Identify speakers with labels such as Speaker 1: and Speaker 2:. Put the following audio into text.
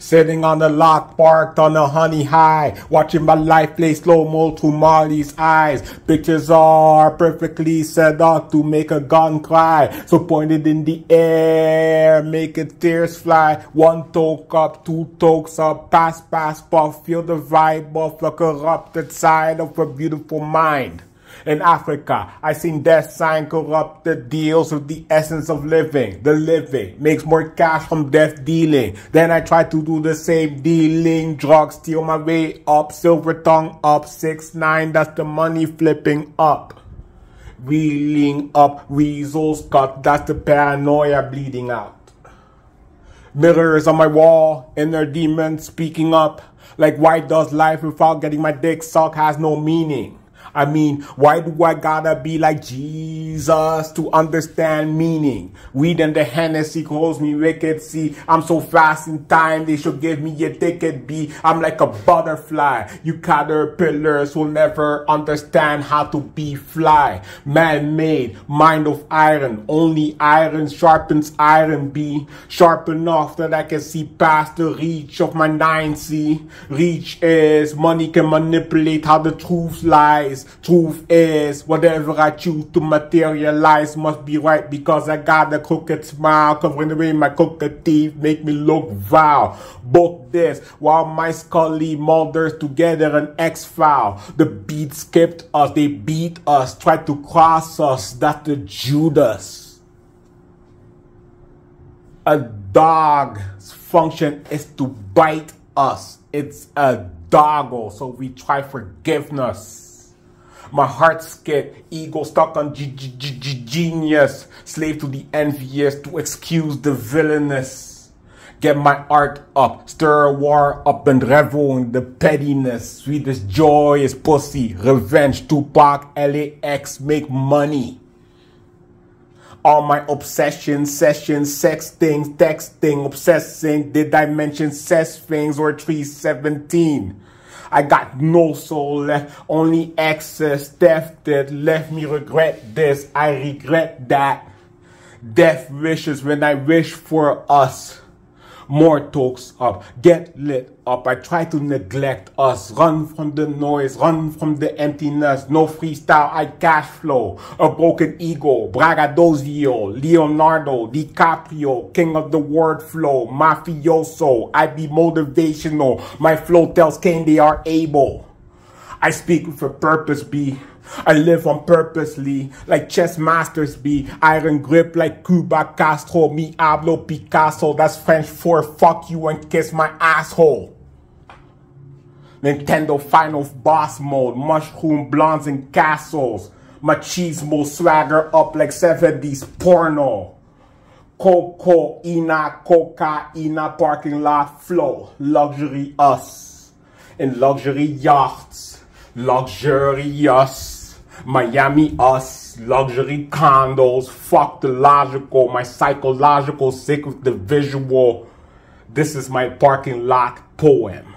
Speaker 1: Sitting on the lock, parked on a honey high, watching my life play slow mo through Marley's eyes. Pictures are perfectly set up to make a gun cry. So pointed in the air, make it tears fly. One toke up, two tokes up, pass, pass, puff. Feel the vibe of the corrupted side of a beautiful mind. In Africa, I seen death sign corrupted deals with the essence of living. The living makes more cash from death dealing. Then I try to do the same dealing. Drugs steal my way up. Silver tongue up. Six nine. That's the money flipping up. Wheeling up. Weasels cut. That's the paranoia bleeding out. Mirrors on my wall. Inner demons speaking up. Like why does life without getting my dick sucked has no meaning? I mean, why do I gotta be like Jesus to understand meaning? Weed and the Hennessy calls me wicked. See, I'm so fast in time, they should give me a ticket. B. I'm like a butterfly. You caterpillars will never understand how to be fly. Man-made, mind of iron. Only iron sharpens iron. B. Sharp enough that I can see past the reach of my 9C. Reach is money can manipulate how the truth lies. Truth is, whatever I choose to materialize must be right because I got a crooked smile covering away my crooked teeth, make me look vile. Book this while my Scully Mulders together an X-file. The beat skipped us, they beat us, tried to cross us. That's the Judas. A dog's function is to bite us. It's a doggle, so we try forgiveness. My heart scared, ego stuck on g g g genius, slave to the envious to excuse the villainous. Get my art up, stir a war up and revel in the pettiness. Sweetest joy is pussy, revenge, Tupac, LAX, make money. All my obsessions, sessions, sex things, texting, obsessing, did I mention sex things or 317? I got no soul left, only excess. Death that left me regret this. I regret that. Death wishes when I wish for us. More talks up, get lit up. I try to neglect us, run from the noise, run from the emptiness. No freestyle, I cash flow. A broken ego, braggadocio, Leonardo, DiCaprio, king of the word flow, mafioso. I be motivational. My flow tells Kane they are able. I speak with a purpose, B. I live on purposely, like chess masters be. Iron grip like Cuba Castro. Me hablo Picasso. That's French for fuck you and kiss my asshole. Nintendo Final Boss Mode. Mushroom blondes and castles. Machismo swagger up like 70s porno. Coco, Ina, Coca, Ina parking lot flow. Luxury us. In luxury yachts. Luxurious. Miami us, luxury condos, fuck the logical, my psychological sick with the visual. This is my parking lot poem.